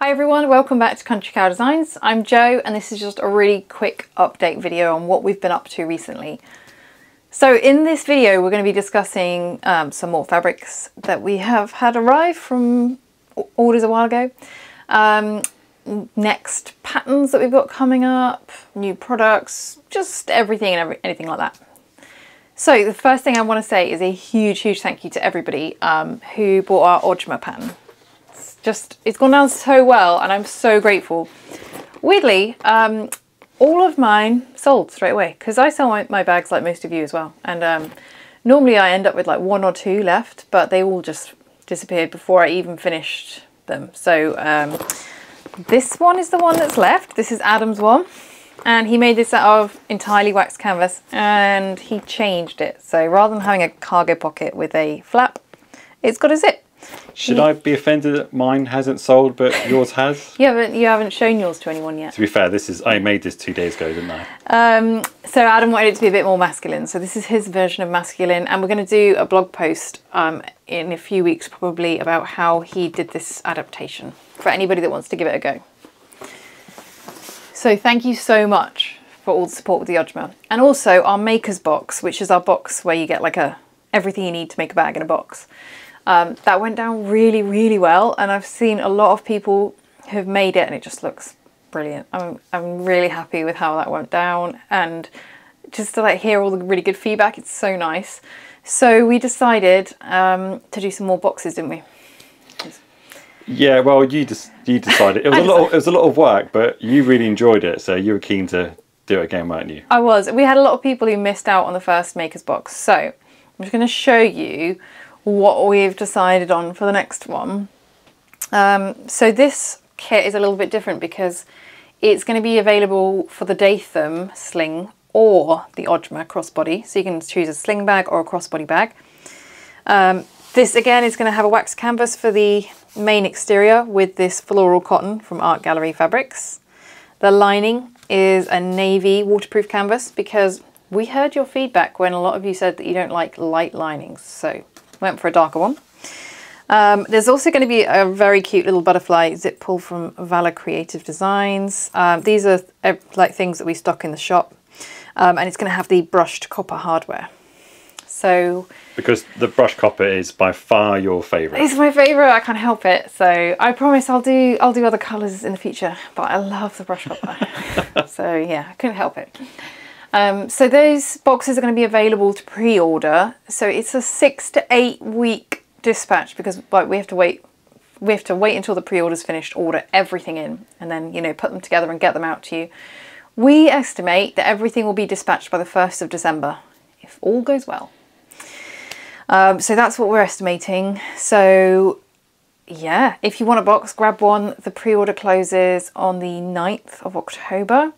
Hi everyone, welcome back to Country Cow Designs. I'm Jo and this is just a really quick update video on what we've been up to recently. So in this video we're going to be discussing um, some more fabrics that we have had arrive from orders a while ago. Um, next patterns that we've got coming up, new products, just everything and every, anything like that. So the first thing I want to say is a huge, huge thank you to everybody um, who bought our Ojyma pattern just, it's gone down so well and I'm so grateful. Weirdly, um, all of mine sold straight away because I sell my, my, bags like most of you as well. And um, normally I end up with like one or two left, but they all just disappeared before I even finished them. So um, this one is the one that's left. This is Adam's one. And he made this out of entirely waxed canvas and he changed it. So rather than having a cargo pocket with a flap, it's got a zip. Should I be offended that mine hasn't sold but yours has? you haven't you haven't shown yours to anyone yet. To be fair, this is I made this two days ago, didn't I? Um, so Adam wanted it to be a bit more masculine. So this is his version of masculine, and we're going to do a blog post um, in a few weeks probably about how he did this adaptation for anybody that wants to give it a go. So thank you so much for all the support with the Ojyma. And also our maker's box, which is our box where you get like a everything you need to make a bag in a box. Um, that went down really, really well. And I've seen a lot of people who've made it and it just looks brilliant. I'm, I'm really happy with how that went down. And just to like hear all the really good feedback, it's so nice. So we decided um, to do some more boxes, didn't we? Yeah, well, you just you decided it was a lot. Of, it was a lot of work, but you really enjoyed it, so you were keen to do it again, weren't you? I was. We had a lot of people who missed out on the first Maker's Box, so I'm just going to show you what we've decided on for the next one. Um, so this kit is a little bit different because it's going to be available for the Dathom sling or the Ojyma crossbody. So you can choose a sling bag or a crossbody bag. Um, this again is going to have a wax canvas for the main exterior with this floral cotton from Art Gallery Fabrics. The lining is a navy waterproof canvas because we heard your feedback when a lot of you said that you don't like light linings. So went for a darker one. Um, there's also going to be a very cute little butterfly zip pull from Valor Creative Designs. Um, these are uh, like things that we stock in the shop. Um, and it's going to have the brushed copper hardware. So because the brushed copper is by far your favourite. It's my favourite. I can't help it. So I promise I'll do I'll do other colours in the future. But I love the brushed copper. so yeah, I couldn't help it. Um, so those boxes are going to be available to pre-order. So it's a six to eight week dispatch because like we have to wait we have to wait until the pre-order's finished, order everything in, and then you know put them together and get them out to you. We estimate that everything will be dispatched by the 1st of December, if all goes well. Um, so that's what we're estimating. So yeah, if you want a box, grab one. The pre-order closes on the 9th of October.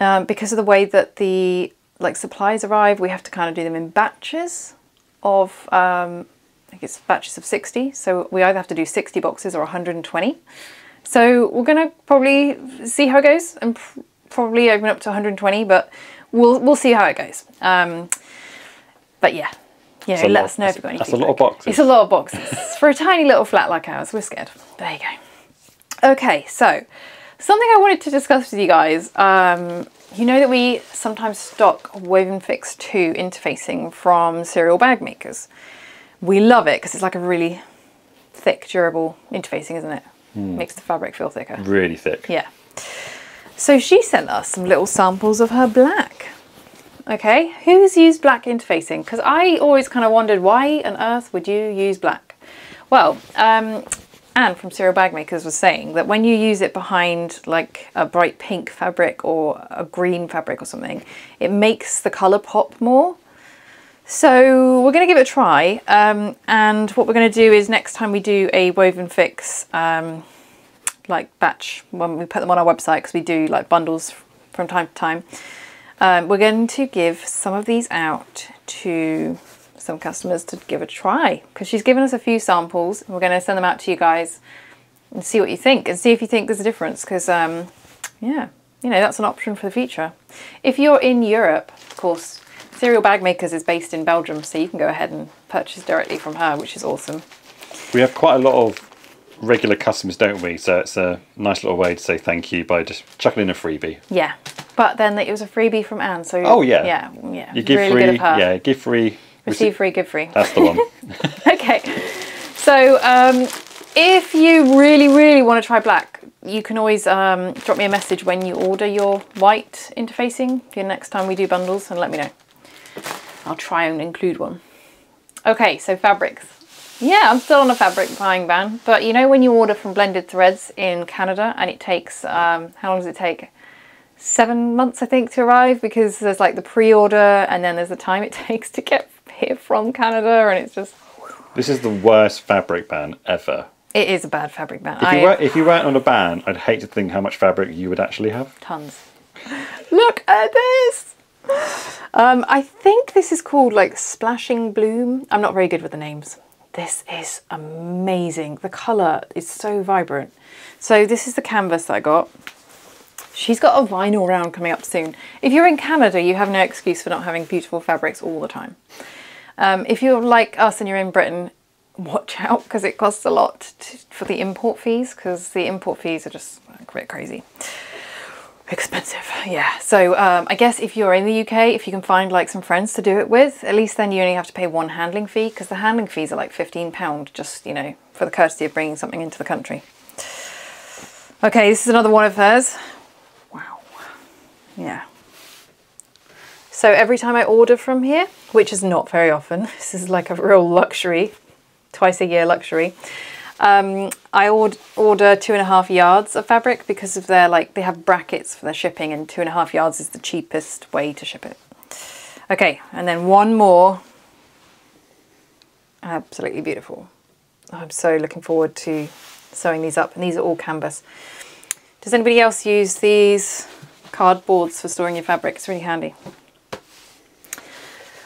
Um, because of the way that the like supplies arrive, we have to kind of do them in batches of, um, I guess batches of 60. So we either have to do 60 boxes or 120. So we're gonna probably see how it goes and pr probably open up to 120, but we'll we'll see how it goes. Um, but yeah, yeah, let lot, us know if you've got any That's feedback. a lot of boxes. It's a lot of boxes. For a tiny little flat like ours, we're scared. There you go. Okay, so Something I wanted to discuss with you guys, um, you know that we sometimes stock Woven Fix 2 interfacing from Serial Bag Makers. We love it because it's like a really thick, durable interfacing, isn't it? Mm. Makes the fabric feel thicker. Really thick. Yeah. So she sent us some little samples of her black. Okay, who's used black interfacing? Because I always kind of wondered why on earth would you use black? Well, um, Anne from Serial Bag Makers was saying that when you use it behind like a bright pink fabric or a green fabric or something, it makes the colour pop more. So we're going to give it a try um, and what we're going to do is next time we do a woven fix um, like batch when we put them on our website because we do like bundles from time to time, um, we're going to give some of these out to some customers to give a try because she's given us a few samples and we're going to send them out to you guys and see what you think and see if you think there's a difference because um, yeah you know that's an option for the future if you're in Europe of course Serial Bag Makers is based in Belgium so you can go ahead and purchase directly from her which is awesome we have quite a lot of regular customers, don't we? So it's a nice little way to say thank you by just chucking in a freebie. Yeah, but then it was a freebie from Anne. So Oh, yeah. yeah, yeah. You give really free, good of her. yeah, give free. Receive free, give free. That's the one. okay, so um, if you really, really want to try black, you can always um, drop me a message when you order your white interfacing for next time we do bundles and let me know. I'll try and include one. Okay, so fabrics. Yeah, I'm still on a fabric buying ban, but you know when you order from Blended Threads in Canada and it takes, um, how long does it take? Seven months, I think, to arrive because there's like the pre-order and then there's the time it takes to get here from Canada and it's just, this is the worst fabric ban ever. it is a bad fabric ban. If you, were, if you weren't on a ban, I'd hate to think how much fabric you would actually have. tons. Look at this! Um, I think this is called like Splashing Bloom. I'm not very good with the names. This is amazing. The colour is so vibrant. So this is the canvas that I got. She's got a vinyl round coming up soon. If you're in Canada, you have no excuse for not having beautiful fabrics all the time. Um, if you're like us and you're in Britain, watch out because it costs a lot to, for the import fees because the import fees are just a bit crazy. Expensive yeah. So um, i guess if you're in the uk if you can find like some friends to do it with at least then you only have to pay one handling fee because the handling fees are like 15 pound just you know for the courtesy of bringing something into the country. Okay this is another one of hers wow. Yeah so every time i order from here which is not very often this is like a real luxury twice a year luxury um, I ord- order two and a half yards of fabric because of their like they have brackets for their shipping, and two and a half yards is the cheapest way to ship it. Okay, and then one more. Absolutely beautiful. I'm so looking forward to sewing these up, and these are all canvas. Does anybody else use these cardboards for storing your fabric? It's really handy.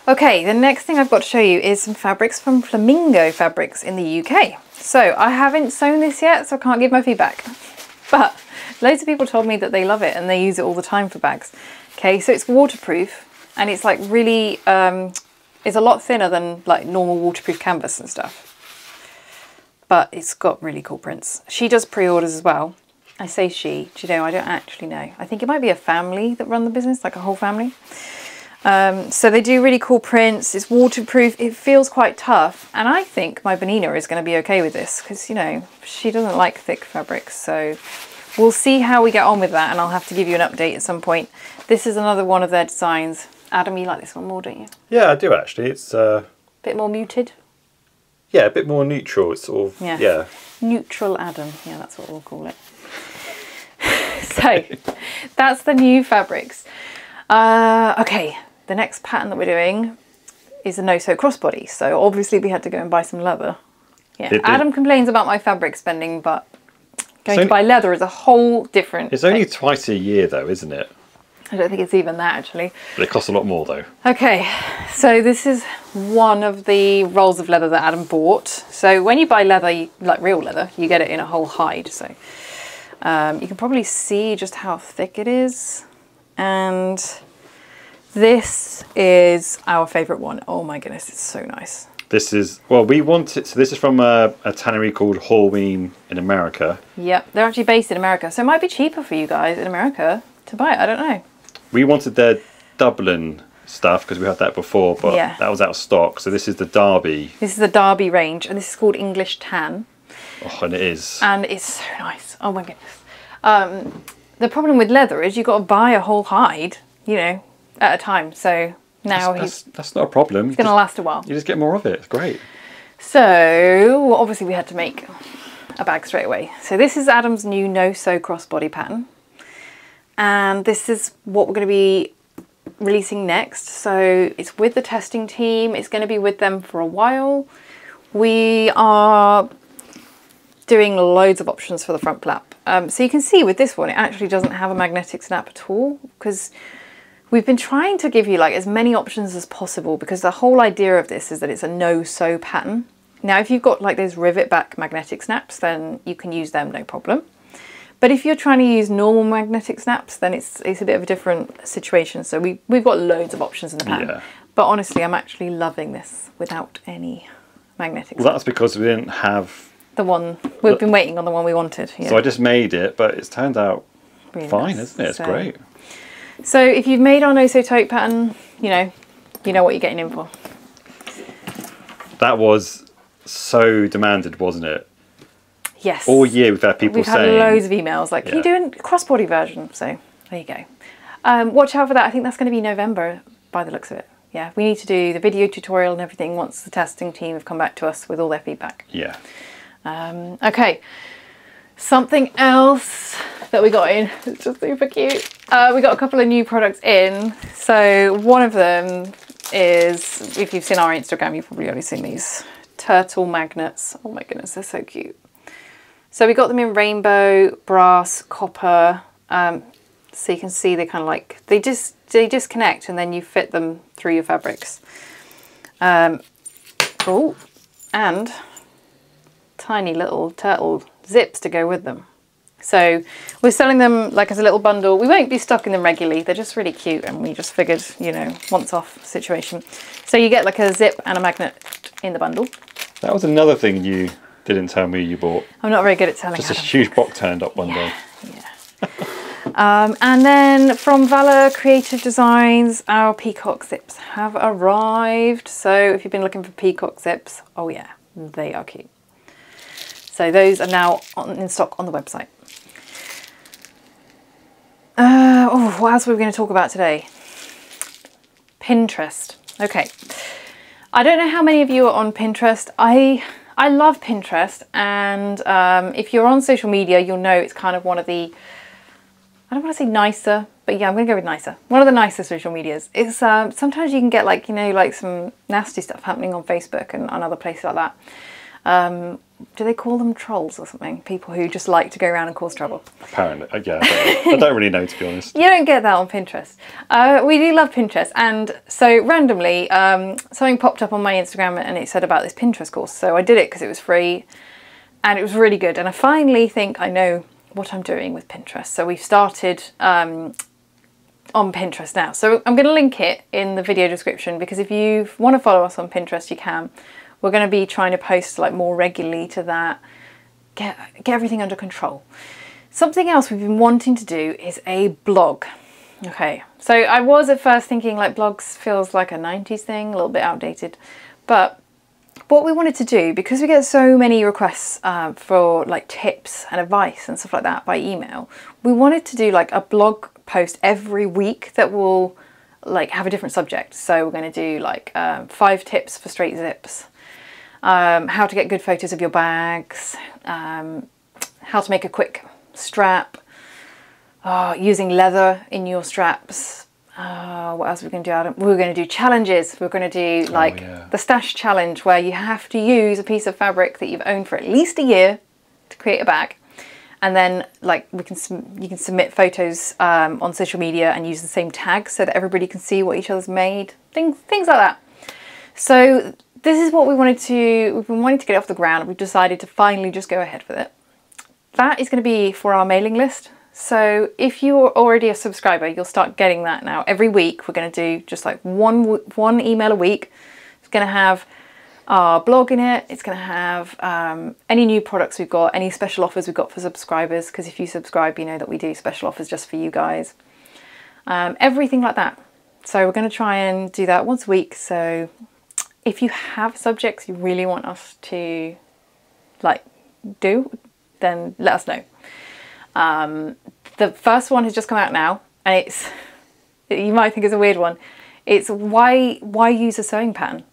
Okay, the next thing I've got to show you is some fabrics from Flamingo Fabrics in the UK. So I haven't sewn this yet, so I can't give my feedback. But loads of people told me that they love it and they use it all the time for bags. Okay, so it's waterproof and it's like really, um, it's a lot thinner than like normal waterproof canvas and stuff. But it's got really cool prints. She does pre-orders as well. I say she, do you know, I don't actually know. I think it might be a family that run the business, like a whole family. Um, so they do really cool prints. It's waterproof. It feels quite tough. And I think my Bernina is going to be okay with this because, you know, she doesn't like thick fabrics. So we'll see how we get on with that. And I'll have to give you an update at some point. This is another one of their designs. Adam, you like this one more, don't you? Yeah, I do actually. It's uh, Bit more muted. yeah, a bit more neutral. It's sort of Yeah. yeah. Neutral Adam. Yeah, that's what we'll call it. so that's the new fabrics. Uh, okay, the next pattern that we're doing is a no-sew crossbody. So obviously we had to go and buy some leather. Yeah, did- Adam complains about my fabric spending, but going So- to buy leather is a whole different. It's only thing. twice a year though, isn't it? I don't think it's even that actually. But it costs a lot more though. Okay, so this is one of the rolls of leather that Adam bought. So when you buy leather, like real leather, you get it in a whole hide. So um, you can probably see just how thick it is. And this is our favourite one. Oh my goodness, it's so nice. This is well, we wanted. So this is from a, a tannery called Horween in America. Yep, they're actually based in America. So it might be cheaper for you guys in America to buy it. I don't know. We wanted their Dublin stuff because we had that before, but Yeah. that was out of stock. So this is the Derby, This is the Derby range and this is called English Tan. oh, and it is. and it's so nice. Oh my goodness. Um, the problem with leather is you've got to buy a whole hide, you know, at a time. So now that's, he's that's not a problem. It's going to last a while. you just get more of it. It's great. So well, obviously we had to make a bag straight away. So this is Adam's new no-sew crossbody pattern. And this is what we're going to be releasing next. So it's with the testing team. It's going to be with them for a while. We are doing loads of options for the front flap. Um, so you can see with this one, it actually doesn't have a magnetic snap at all because we've been trying to give you like as many options as possible because the whole idea of this is that it's a no-sew pattern. Now, if you've got like those rivet back magnetic snaps, then you can use them no problem. But if you're trying to use normal magnetic snaps, then it's it's a bit of a different situation. So we we've got loads of options in the pattern. Yeah. But honestly, I'm actually loving this without any magnetic. Well, that's because we didn't have the one we've been waiting on the one we wanted. Yeah. So I just made it, but it's turned out Really fine, nice. isn't it? It's So- great. So if you've made our no-sew tote pattern, you know, you know what you're getting in for. That was so demanded, wasn't it? Yes. All year we've had people We've had saying, loads of emails like, can you do a crossbody version? So there you go. Um, watch out for that. I think that's going to be November by the looks of it. Yeah, we need to do the video tutorial and everything once the testing team have come back to us with all their feedback. yeah, Um, okay, something else that we got in. It's just super cute. Uh, we got a couple of new products in. So one of them is, if you've seen our Instagram, you've probably already seen these turtle magnets. Oh my goodness, they're so cute. So we got them in rainbow, brass, copper. Um, so you can see they kind of like they just they disconnect and then you fit them through your fabrics. Um, oh, and tiny little turtle zips to go with them. So we're selling them like as a little bundle. We won't be stocking them regularly. They're just really cute and we just figured, you know, once off situation. So you get like a zip and a magnet in the bundle. that was another thing you didn't tell me you bought. I'm not very good at telling Just a huge box turned up one day. Um, and then from Valor Creative Designs, our peacock zips have arrived. So if you've been looking for peacock zips, oh yeah, they are cute. So those are now on, in stock on the website. Uh, oh, what else were we going to talk about today? Pinterest. Okay. I don't know how many of you are on Pinterest. I I love Pinterest, and um, if you're on social media, you'll know it's kind of one of the I don't want to say nicer, but yeah, I'm going to go with nicer. One of the nicer social medias. It's um, sometimes you can get like you know like some nasty stuff happening on Facebook and, and other places like that. Um, do they call them trolls or something? People who just like to go around and cause trouble. Apparently, yeah. I don't, I don't really know to be honest. You don't get that on Pinterest. Uh, we do love Pinterest, and so randomly um, something popped up on my Instagram and it said about this Pinterest course. So I did it because it was free, and it was really good. And I finally think I know what I'm doing with Pinterest. So we've started um, on Pinterest now. So I'm going to link it in the video description because if you want to follow us on Pinterest, you can. We're going to be trying to post like more regularly to that. Get get everything under control. Something else we've been wanting to do is a blog. Okay, so I was at first thinking like blogs feels like a 90s thing, a little bit outdated, but what we wanted to do because we get so many requests uh, for like tips and advice and stuff like that by email, we wanted to do like a blog post every week that will like have a different subject. So we're going to do like um, five tips for straight zips, um, how to get good photos of your bags, um, how to make a quick strap, uh, using leather in your straps. Uh, what else are we going to do? Adam? We're going to do challenges. We're going to do like yeah. the stash challenge where you have to use a piece of fabric that you've owned for at least a year to create a bag. And then like we can you can submit photos um, on social media and use the same tag so that everybody can see what each other's made. Things things like that. So this is what we wanted to we've been wanting to get off the ground. We've decided to finally just go ahead with it. That is going to be for our mailing list. So if you're already a subscriber, you'll start getting that now. Every week we're going to do just like one one email a week. It's going to have our blog in it. It's going to have um, any new products we've got, any special offers we've got for subscribers. Because if you subscribe, you know that we do special offers just for you guys. Um, everything like that. So we're going to try and do that once a week. So if you have subjects you really want us to like do, then let us know. Um, the first one has just come out now, and it's you might think it's a weird one. It's why why use a sewing pattern?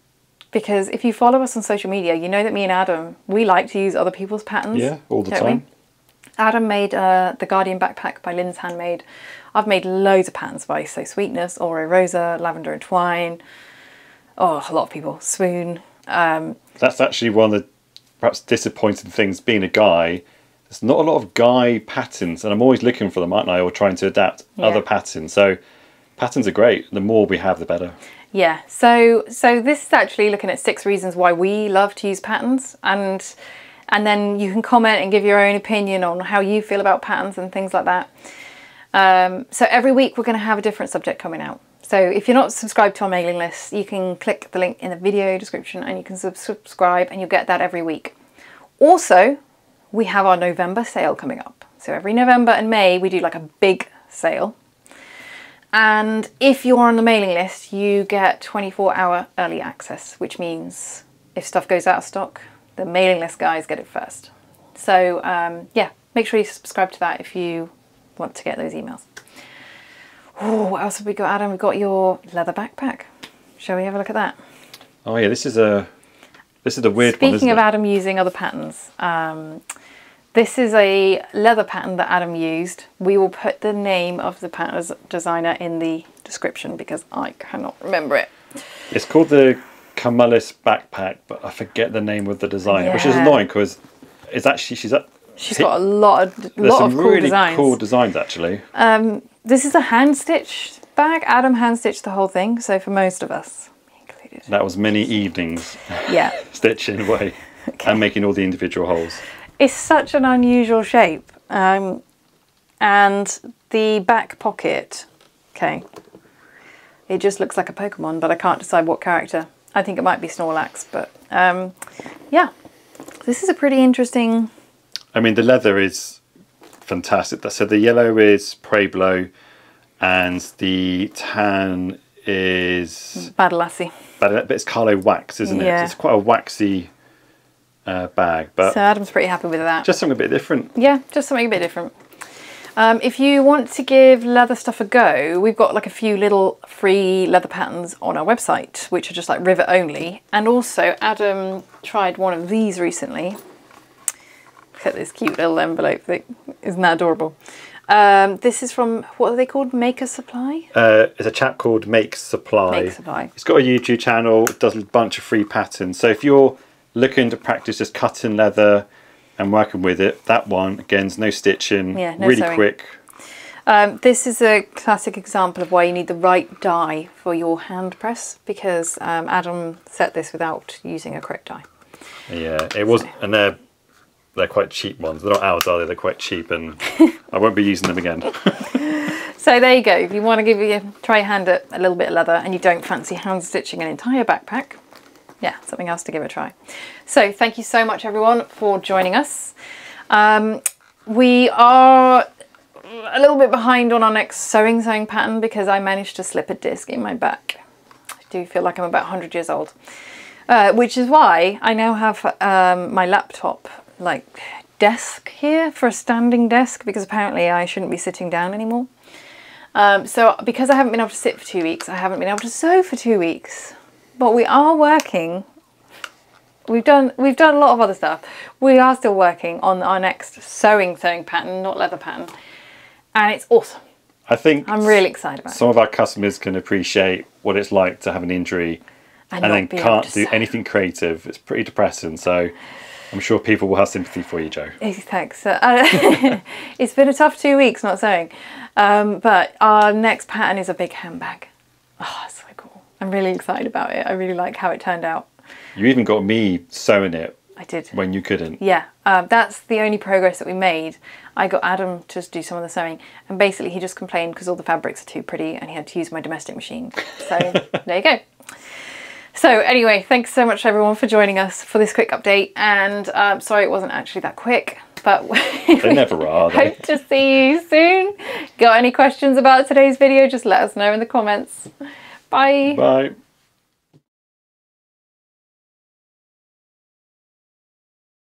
Because if you follow us on social media, you know that me and Adam we like to use other people's patterns. Yeah, all the don't we? time. Adam made uh, the Guardian backpack by Lynn's Handmade. I've made loads of patterns by Sew Sweetness, Oro Rosa, Lavender and Twine. Oh, a lot of people. Swoon. Um, That's actually one of the perhaps disappointing things being a guy. There's not a lot of guy patterns, and I'm always looking for them, aren't I? Or trying to adapt Yeah. other patterns. So patterns are great. The more we have, the better. Yeah, so so this is actually looking at six reasons why we love to use patterns and and then you can comment and give your own opinion on how you feel about patterns and things like that. Um, so every week we're going to have a different subject coming out. So if you're not subscribed to our mailing list, you can click the link in the video description and you can sub- subscribe and you'll get that every week. Also, we have our November sale coming up. So every November and May, we do like a big sale. And if you're on the mailing list, you get 24 hour early access, which means if stuff goes out of stock, the mailing list guys get it first. So um, yeah, make sure you subscribe to that if you want to get those emails. Oh, what else have we got, Adam? We've got your leather backpack. Shall we have a look at that? Oh yeah, this is a this is a weird Speaking one. Speaking of Adam using other patterns, um, this is a leather pattern that Adam used. We will put the name of the pattern designer in the description because I cannot remember it. It's called the Camulus backpack, but I forget the name of the designer, yeah. which is annoying because it's actually she's. She's got a lot of lot There's some of cool really designs. cool designs actually. Um, this is a hand stitch bag. Adam hand stitched the whole thing, so for most of us, included. That was many evenings. Yeah. stitching away okay. and making all the individual holes. It's such an unusual shape, um, and the back pocket. Okay. It just looks like a Pokemon, but I can't decide what character. I think it might be Snorlax, but um, yeah, this is a pretty interesting. I mean, the leather is fantastic. So the yellow is Pueblo, and the tan is Bad Badalassi. But it's Carlo wax, isn't it? Yeah. It's quite a waxy uh, bag, but so Adam's pretty happy with that. Just something a bit different. Yeah, just something a bit different. Um, if you want to give leather stuff a go, we've got like a few little free leather patterns on our website, which are just like rivet only. And also Adam tried one of these recently. Look at this cute little envelope thing. Isn't that adorable? Um, this is from, what are they called? Maker Supply? Uh, it's a chap called Make Supply. Make Supply. He's got a YouTube channel, does a bunch of free patterns. So if you're looking to practice just cutting leather, and working with it. That one, again, is no stitching, yeah, no really sewing. quick. Um, this is a classic example of why you need the right die for your hand press because um, Adam set this without using a correct die. Yeah, it was, so. and they're they're quite cheap ones. They're not ours, are they? They're quite cheap, and I won't be using them again. so there you go. If you want to give you try hand at a little bit of leather, and you don't fancy hand stitching an entire backpack, yeah, something else to give a try. So thank you so much everyone for joining us. Um, we are a little bit behind on our next sewing sewing pattern because I managed to slip a disc in my back. I do feel like I'm about 100 years old. Uh, which is why I now have um, my laptop like desk here for a standing desk because apparently I shouldn't be sitting down anymore. Um, so because I haven't been able to sit for two weeks, I haven't been able to sew for two weeks but we are working we've done we've done a lot of other stuff we are still working on our next sewing sewing pattern not leather pattern and it's awesome i think i'm really excited about it. some it. of our customers can appreciate what it's like to have an injury and, and then can't do sew. anything creative it's pretty depressing so i'm sure people will have sympathy for you Jo thanks uh, it's been a tough two weeks not sewing um, but our next pattern is a big handbag oh, so cool. I'm really excited about it. I really like how it turned out. You even got me sewing it. I did. When you couldn't. Yeah, um, that's the only progress that we made. I got Adam to do some of the sewing, and basically he just complained because all the fabrics are too pretty, and he had to use my domestic machine. So there you go. So anyway, thanks so much everyone for joining us for this quick update. And um, sorry it wasn't actually that quick, but they never are. They? Hope to see you soon. Got any questions about today's video? Just let us know in the comments. Bye. Bye.